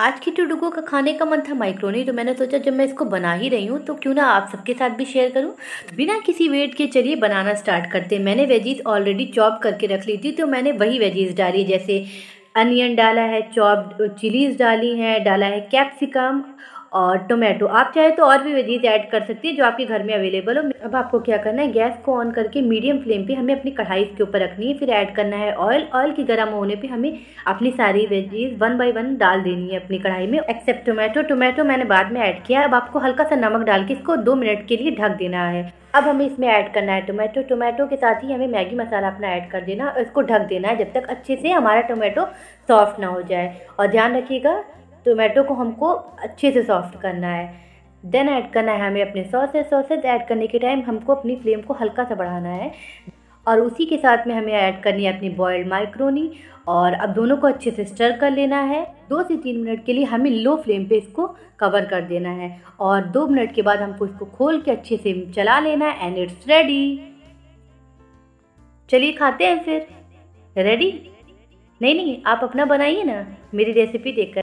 आज की टूडुगो का खाने का मन था माइक्रोनी तो मैंने सोचा जब मैं इसको बना ही रही हूँ तो क्यों ना आप सबके साथ भी शेयर करूँ। तो बिना किसी वेट के चलिए बनाना स्टार्ट करते मैंने वेजीज ऑलरेडी चॉप करके रख ली थी तो मैंने वही वेजीज डाली, जैसे अनियन डाला है चॉप चिलीज़ डाली हैं, डाला है कैप्सिकम और टोमेटो। आप चाहे तो और भी वेजीज ऐड कर सकती हैं जो आपके घर में अवेलेबल हो। अब आपको क्या करना है? गैस को ऑन करके मीडियम फ्लेम पे हमें अपनी कढ़ाई के ऊपर रखनी है। फिर ऐड करना है ऑयल। ऑयल की गर्म होने पे हमें अपनी सारी वेजीज वन बाय वन डाल देनी है अपनी कढ़ाई में। Accept tomato. टोमेटो मैंने बाद में ऐड किया अब आपको हल्का सा नमक डाल के इसको दो मिनट के लिए ढक देना है। अब हमें इसमें ऐड करना है टोमेटो। टोमेटो के साथ ही हमें मैगी मसाला अपना ऐड कर देना। और इसको ढक देना है जब तक अच्छे से हमारा टोमेटो सॉफ्ट ना हो जाए। और ध्यान रखिएगा टोमेटो को हमको अच्छे से सॉफ्ट करना है। देन ऐड करना है हमें अपने सॉसेज सॉसेज ऐड करने के टाइम हमको अपनी फ्लेम को हल्का सा बढ़ाना है। और उसी के साथ में हमें ऐड करनी है अपनी बॉयल्ड माइक्रोनी और अब दोनों को अच्छे से स्टर कर लेना है। दो से तीन मिनट के लिए हमें लो फ्लेम पे इसको कवर कर देना है। और दो मिनट के बाद हमको इसको खोल के अच्छे से चला लेना है एंड इट्स रेडी चलिए खाते हैं फिर। रेडी नहीं नहीं, आप अपना बनाइए ना। मेरी रेसिपी देखकर।